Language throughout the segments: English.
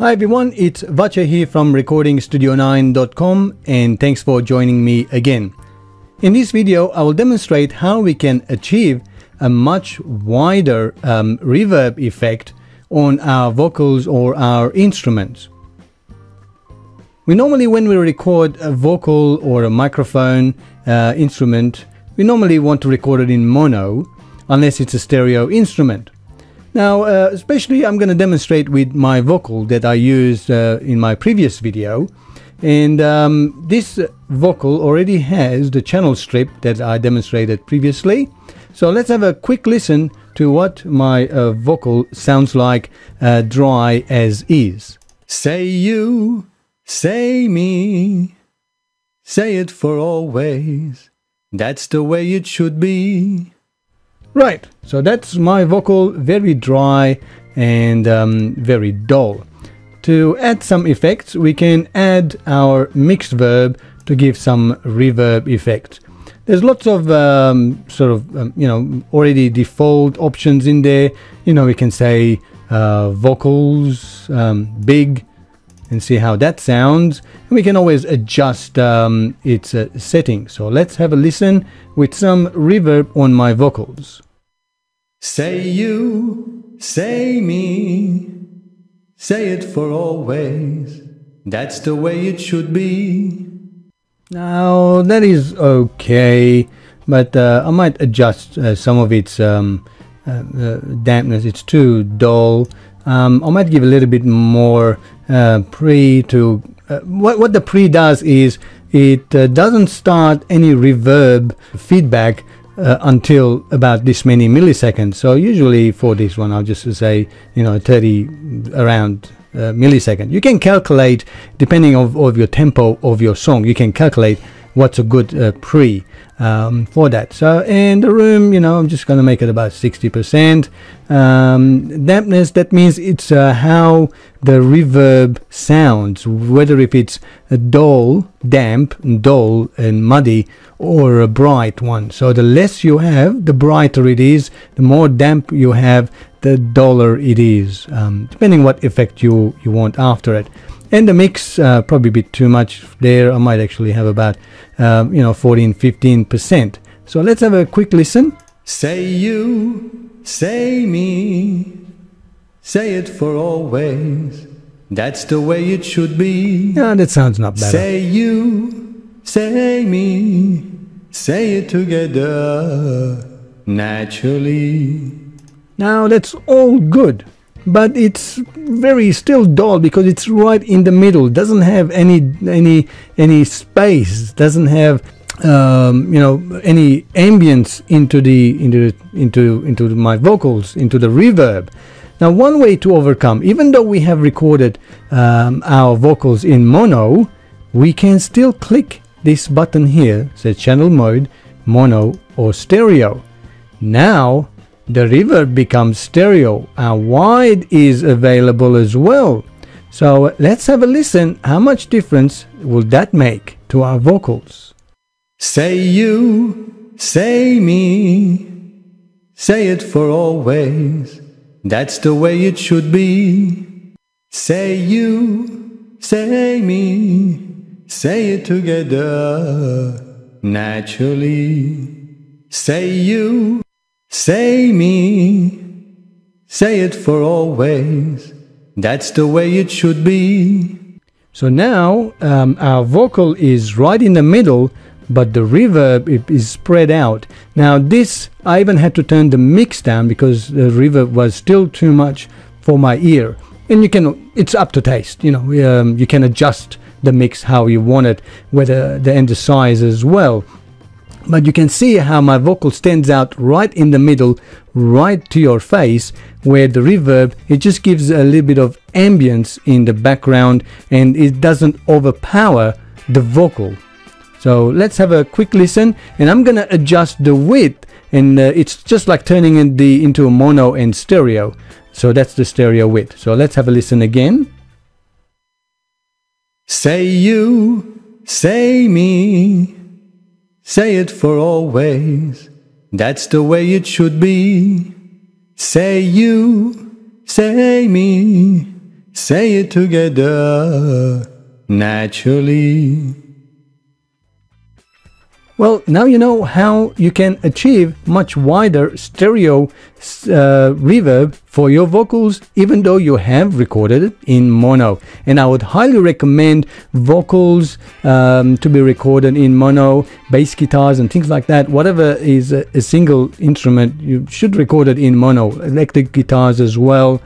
Hi everyone, it's Vatche here from recordingstudio9.com and thanks for joining me again. In this video, I will demonstrate how we can achieve a much wider um, reverb effect on our vocals or our instruments. We normally, when we record a vocal or a microphone uh, instrument, we normally want to record it in mono, unless it's a stereo instrument. Now, uh, especially I'm going to demonstrate with my vocal that I used uh, in my previous video. And um, this vocal already has the channel strip that I demonstrated previously. So let's have a quick listen to what my uh, vocal sounds like uh, dry as is. Say you, say me, say it for always. That's the way it should be. Right, so that's my vocal, very dry and um, very dull. To add some effects, we can add our MixVerb to give some reverb effect. There's lots of um, sort of, um, you know, already default options in there. You know, we can say uh, vocals, um, big, and see how that sounds. And we can always adjust um, its uh, settings. So let's have a listen with some reverb on my vocals. Say you, say me, say it for always. That's the way it should be. Now that is okay, but uh, I might adjust uh, some of its um, uh, uh dampness. It's too dull. Um, I might give a little bit more uh, pre to uh, what what the pre does is it doesn't start any reverb feedback uh, until about this many milliseconds. So usually for this one, I'll just say, you know, 30 around uh, millisecond. You can calculate, depending of, of your tempo of your song, you can calculate what's a good uh, pre um, for that. So in the room, you know, I'm just going to make it about 60%. Um, dampness, that means it's uh, how the reverb sounds, whether if it's a dull, damp, dull and muddy, or a bright one. So the less you have, the brighter it is. The more damp you have, the duller it is, um, depending what effect you, you want after it and the mix uh, probably a bit too much there. I might actually have about um, you know 14 15 percent. So let's have a quick listen. Say you say me say it for always. That's the way it should be. Yeah that sounds not bad. Say you say me say it together naturally. Now that's all good but it's very still dull because it's right in the middle. Doesn't have any any any space. Doesn't have um, you know any ambience into the into into into my vocals into the reverb. Now one way to overcome even though we have recorded um, our vocals in mono we can still click this button here say channel mode mono or stereo. Now the reverb becomes stereo and wide is available as well. So let's have a listen how much difference will that make to our vocals. Say you, say me, say it for always. That's the way it should be. Say you, say me, say it together naturally. Say you. Say me, say it for always. That's the way it should be. So now um, our vocal is right in the middle, but the reverb is spread out. Now this, I even had to turn the mix down because the reverb was still too much for my ear. And you can, it's up to taste, you know, um, you can adjust the mix how you want it, whether the end size as well but you can see how my vocal stands out right in the middle right to your face where the reverb it just gives a little bit of ambience in the background and it doesn't overpower the vocal. So let's have a quick listen and I'm gonna adjust the width and uh, it's just like turning in the into a mono and stereo. So that's the stereo width. So let's have a listen again. Say you say me Say it for always. That's the way it should be. Say you, say me, say it together naturally. Well, now you know how you can achieve much wider stereo uh, reverb for your vocals even though you have recorded it in mono. And I would highly recommend vocals um, to be recorded in mono, bass guitars and things like that. Whatever is a, a single instrument, you should record it in mono. Electric guitars as well.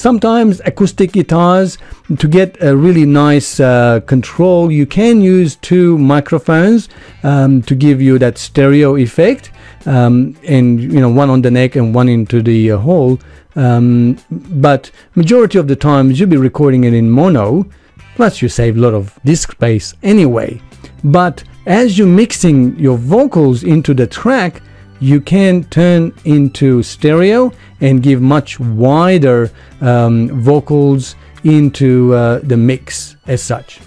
Sometimes acoustic guitars, to get a really nice uh, control, you can use two microphones um, to give you that stereo effect, um, and you know one on the neck and one into the uh, hole. Um, but majority of the times you'll be recording it in mono, plus you save a lot of disk space anyway. But as you're mixing your vocals into the track, you can turn into stereo and give much wider um, vocals into uh, the mix as such.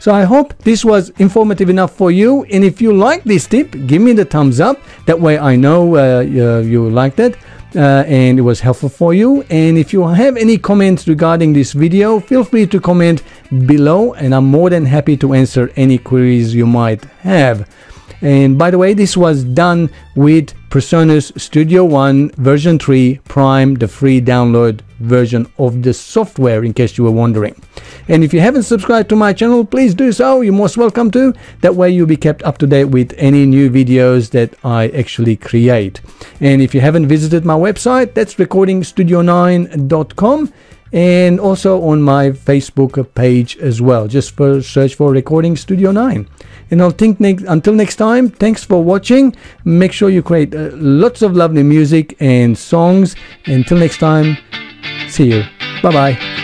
So I hope this was informative enough for you. And if you like this tip, give me the thumbs up. That way I know uh, you liked it. Uh, and it was helpful for you. And if you have any comments regarding this video, feel free to comment below, and I'm more than happy to answer any queries you might have. And by the way, this was done with PreSonus Studio One version 3 Prime, the free download version of the software, in case you were wondering. And if you haven't subscribed to my channel, please do so. You're most welcome to. That way you'll be kept up to date with any new videos that I actually create. And if you haven't visited my website, that's recordingstudio9.com and also on my Facebook page as well. Just for search for Recording Studio 9. And I'll think next, until next time, thanks for watching. Make sure you create uh, lots of lovely music and songs. Until next time, see you. Bye bye.